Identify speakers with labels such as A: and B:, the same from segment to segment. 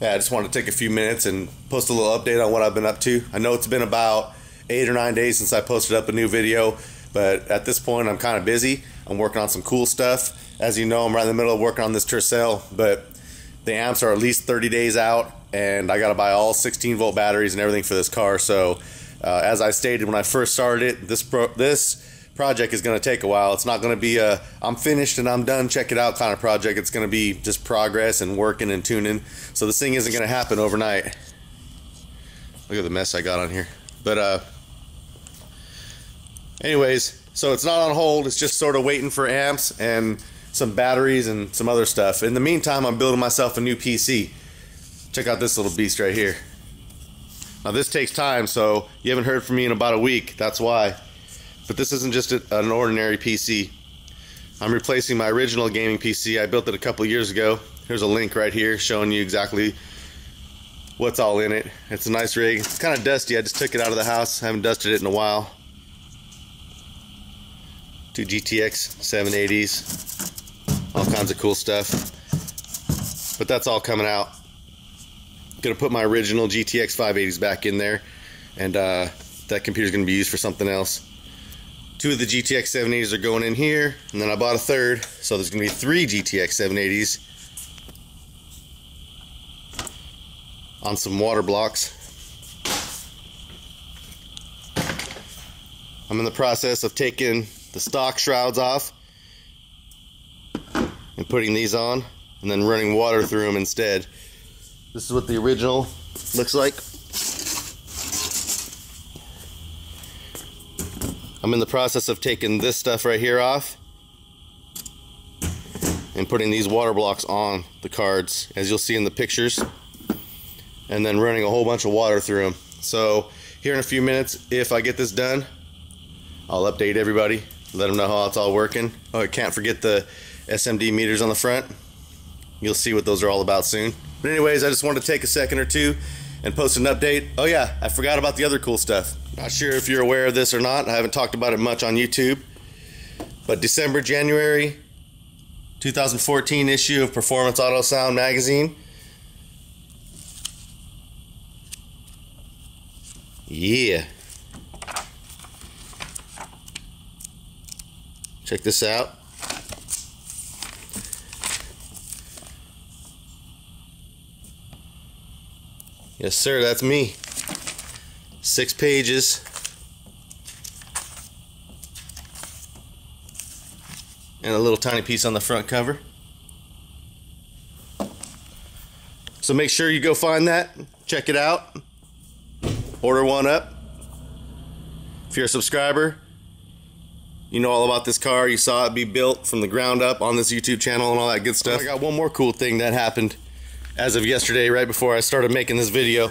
A: Yeah, I just wanted to take a few minutes and post a little update on what I've been up to. I know it's been about eight or nine days since I posted up a new video, but at this point I'm kind of busy. I'm working on some cool stuff. As you know, I'm right in the middle of working on this Tercel, but the amps are at least 30 days out, and I got to buy all 16 volt batteries and everything for this car. So, uh, as I stated when I first started it, this pro- this project is going to take a while. It's not going to be a I'm finished and I'm done, check it out kind of project. It's going to be just progress and working and tuning. So this thing isn't going to happen overnight. Look at the mess I got on here. But uh anyways, so it's not on hold. It's just sort of waiting for amps and some batteries and some other stuff. In the meantime, I'm building myself a new PC. Check out this little beast right here. Now this takes time, so you haven't heard from me in about a week. That's why. But this isn't just a, an ordinary PC. I'm replacing my original gaming PC. I built it a couple years ago. Here's a link right here showing you exactly what's all in it. It's a nice rig. It's kind of dusty. I just took it out of the house. I haven't dusted it in a while. Two GTX 780s. All kinds of cool stuff. But that's all coming out. Gonna put my original GTX 580s back in there. And uh, that computer's gonna be used for something else. Two of the GTX 780s are going in here, and then I bought a third, so there's gonna be three GTX 780s on some water blocks. I'm in the process of taking the stock shrouds off and putting these on, and then running water through them instead. This is what the original looks like. I'm in the process of taking this stuff right here off and putting these water blocks on the cards as you'll see in the pictures and then running a whole bunch of water through them. So here in a few minutes, if I get this done, I'll update everybody, let them know how it's all working. Oh, I can't forget the SMD meters on the front. You'll see what those are all about soon. But anyways, I just wanted to take a second or two and post an update. Oh yeah, I forgot about the other cool stuff. Not sure if you're aware of this or not. I haven't talked about it much on YouTube. But December, January 2014 issue of Performance Auto Sound magazine. Yeah. Check this out. Yes, sir, that's me. Six pages. And a little tiny piece on the front cover. So make sure you go find that, check it out, order one up. If you're a subscriber, you know all about this car. You saw it be built from the ground up on this YouTube channel and all that good oh, stuff. I got one more cool thing that happened as of yesterday, right before I started making this video.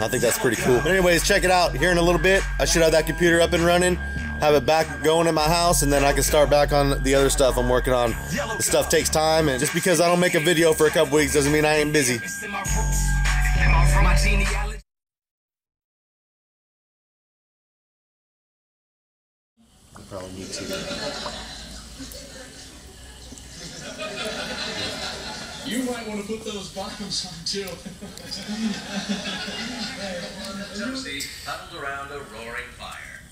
A: I think that's pretty cool. But anyways, check it out. Here in a little bit, I should have that computer up and running, have it back going in my house, and then I can start back on the other stuff I'm working on. The stuff takes time, and just because I don't make a video for a couple weeks doesn't mean I ain't busy. probably need to.
B: You might want to put those bottoms on too.
C: Josie huddled around a roaring fire.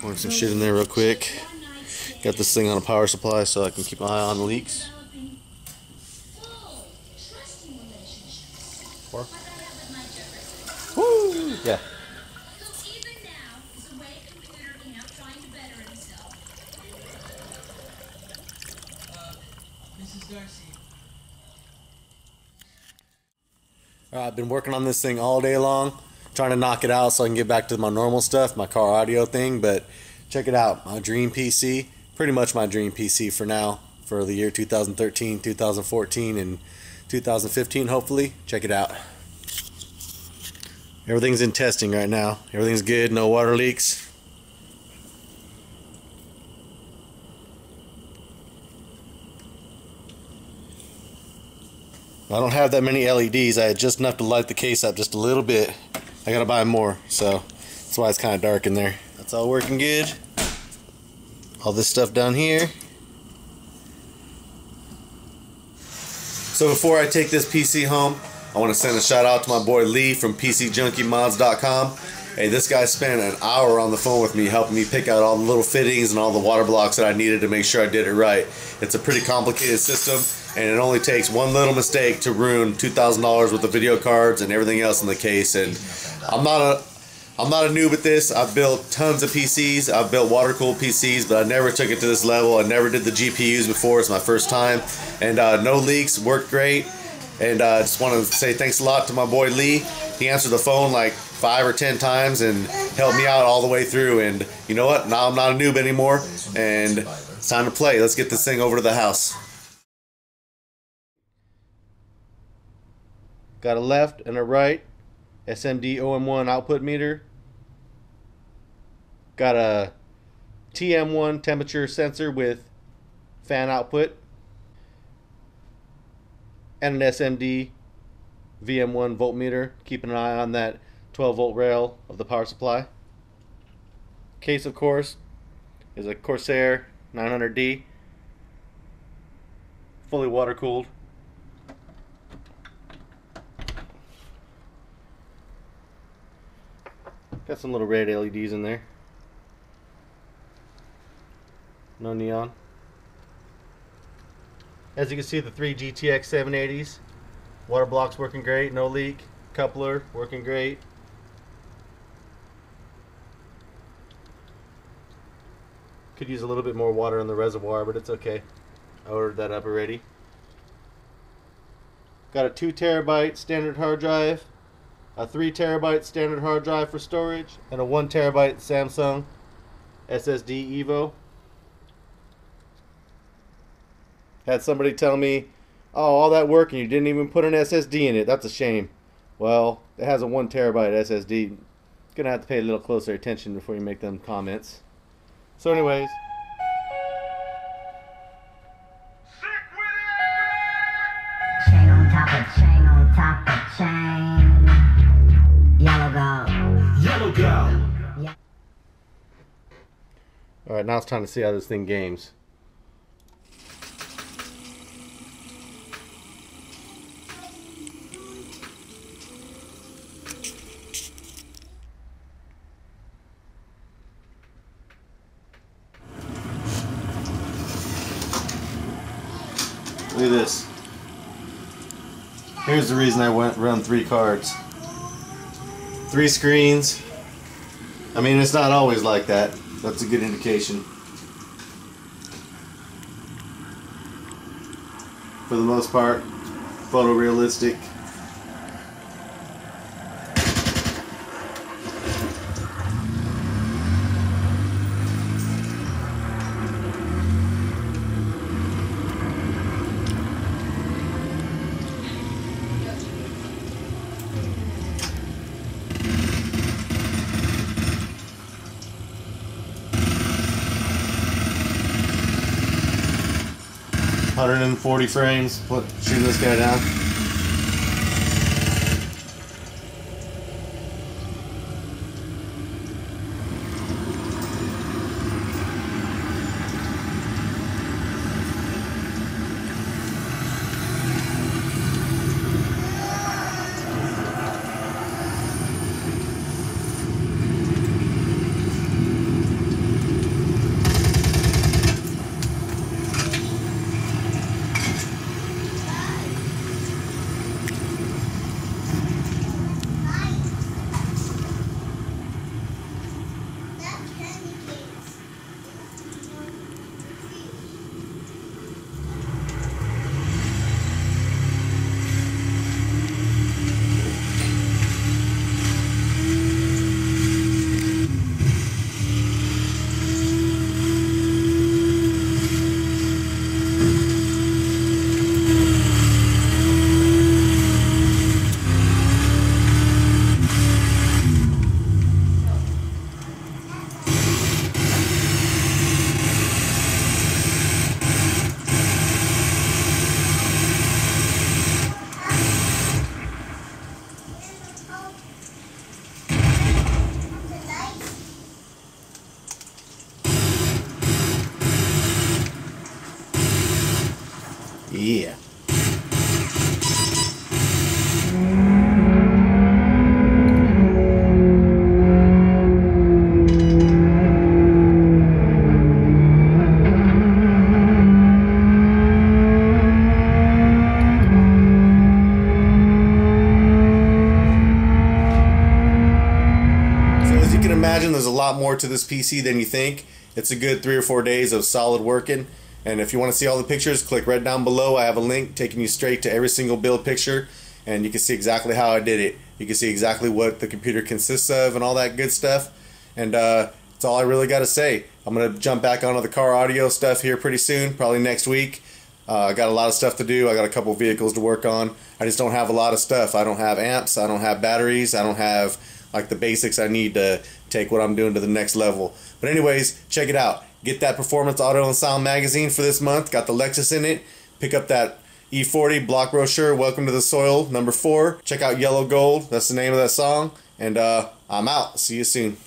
A: Pouring some shit in there real quick. Got this thing on a power supply so I can keep my eye on the leaks. Four. Woo! Yeah. Alright, I've been working on this thing all day long, trying to knock it out so I can get back to my normal stuff, my car audio thing, but check it out, my dream PC. pretty much my dream PC for now for the year 2013, 2014, and 2015. Hopefully, check it out. Everything's in testing right now. Everything's good. No water leaks. I don't have that many LEDs. I had just enough to light the case up just a little bit. I gotta buy more, so that's why it's kind of dark in there. That's all working good. All this stuff down here. So before I take this PC home, I want to send a shout out to my boy Lee from PCJunkieMods.com. Hey, this guy spent an hour on the phone with me helping me pick out all the little fittings and all the water blocks that I needed to make sure I did it right. It's a pretty complicated system and it only takes one little mistake to ruin $2,000 worth of video cards and everything else in the case and I'm not a I'm not a noob at this. I've built tons of PCs. I've built water cooled PCs, but I never took it to this level. I never did the GPUs before. It's my first time. And uh, no leaks, worked great. And I uh, just want to say thanks a lot to my boy Lee. He answered the phone like five or ten times and helped me out all the way through. And you know what? Now I'm not a noob anymore. And it's time to play. Let's get this thing over to the house. Got a left and a right SMD OM1 output meter. Got a TM1 temperature sensor with fan output. And an SMD VM1 voltmeter, keeping an eye on that 12 volt rail of the power supply. Case, of course, is a Corsair 900D, fully water cooled. Got some little red LEDs in there. No neon. As you can see, the three GTX 780s. Water blocks working great, no leak. Coupler working great. Could use a little bit more water in the reservoir, but it's okay. I ordered that up already. Got a 2 terabyte standard hard drive a 3 terabyte standard hard drive for storage, and a 1 terabyte Samsung SSD Evo. Had somebody tell me, oh, all that work and you didn't even put an SSD in it. That's a shame. Well, it has a 1 terabyte SSD. Gonna have to pay a little closer attention before you make them comments. So anyways. Now it's time to see how this thing games. Look at this. Here's the reason I went run three cards three screens. I mean, it's not always like that. That's a good indication. For the most part, photorealistic. 140 frames, put, shoot this guy down. Can imagine, there's a lot more to this PC than you think. It's a good three or four days of solid working. And if you want to see all the pictures, click right down below. I have a link taking you straight to every single build picture, and you can see exactly how I did it. You can see exactly what the computer consists of and all that good stuff. And uh, that's all I really got to say. I'm gonna jump back onto the car audio stuff here pretty soon, probably next week. Uh, I got a lot of stuff to do. I got a couple vehicles to work on. I just don't have a lot of stuff. I don't have amps. I don't have batteries. I don't have like the basics I need to take what I'm doing to the next level. But anyways, check it out. Get that Performance Auto and Sound magazine for this month. Got the Lexus in it. Pick up that E40 block brochure. Welcome to the soil number four. Check out Yellow Gold. That's the name of that song. And uh, I'm out. See you soon.